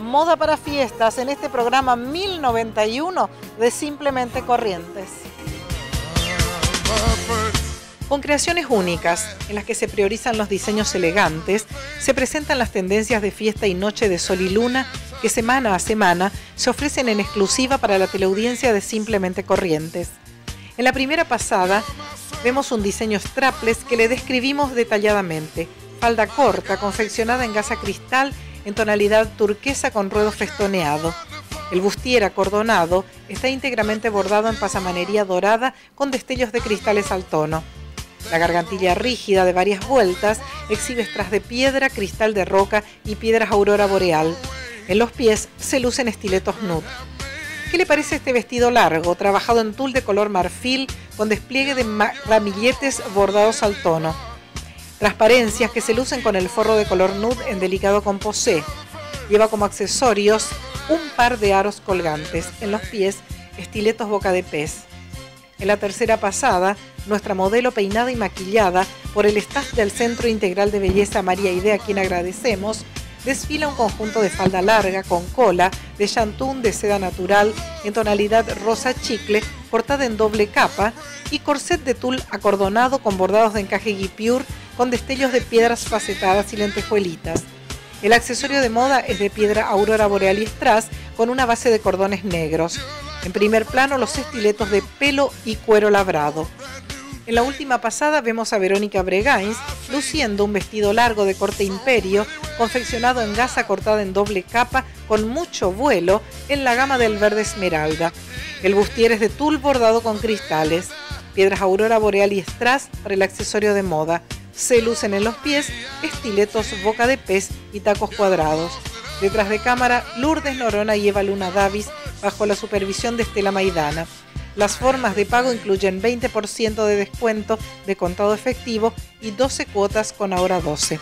Moda para Fiestas en este programa 1091 de Simplemente Corrientes. Con creaciones únicas, en las que se priorizan los diseños elegantes, se presentan las tendencias de fiesta y noche de sol y luna que semana a semana se ofrecen en exclusiva para la teleaudiencia de Simplemente Corrientes. En la primera pasada vemos un diseño strapless que le describimos detalladamente. Falda corta, confeccionada en gasa cristal en tonalidad turquesa con ruedo festoneado. El bustier acordonado está íntegramente bordado en pasamanería dorada con destellos de cristales al tono. La gargantilla rígida de varias vueltas exhibe estras de piedra, cristal de roca y piedras aurora boreal. En los pies se lucen estiletos nude. ¿Qué le parece este vestido largo, trabajado en tul de color marfil con despliegue de ramilletes bordados al tono? Transparencias que se lucen con el forro de color nude en delicado composé. Lleva como accesorios un par de aros colgantes. En los pies, estiletos boca de pez. En la tercera pasada, nuestra modelo peinada y maquillada por el staff del Centro Integral de Belleza María Idea, a quien agradecemos, desfila un conjunto de falda larga con cola de chantún de seda natural en tonalidad rosa chicle, cortada en doble capa, y corset de tul acordonado con bordados de encaje guipure con destellos de piedras facetadas y lentejuelitas. El accesorio de moda es de piedra aurora boreal y strass con una base de cordones negros. En primer plano los estiletos de pelo y cuero labrado. En la última pasada vemos a Verónica Bregains luciendo un vestido largo de corte imperio, confeccionado en gasa cortada en doble capa con mucho vuelo en la gama del verde esmeralda. El bustier es de tul bordado con cristales, piedras aurora boreal y strass para el accesorio de moda. Se lucen en los pies estiletos boca de pez y tacos cuadrados. Detrás de cámara, Lourdes Norona y Eva Luna Davis bajo la supervisión de Estela Maidana. Las formas de pago incluyen 20% de descuento de contado efectivo y 12 cuotas con ahora 12.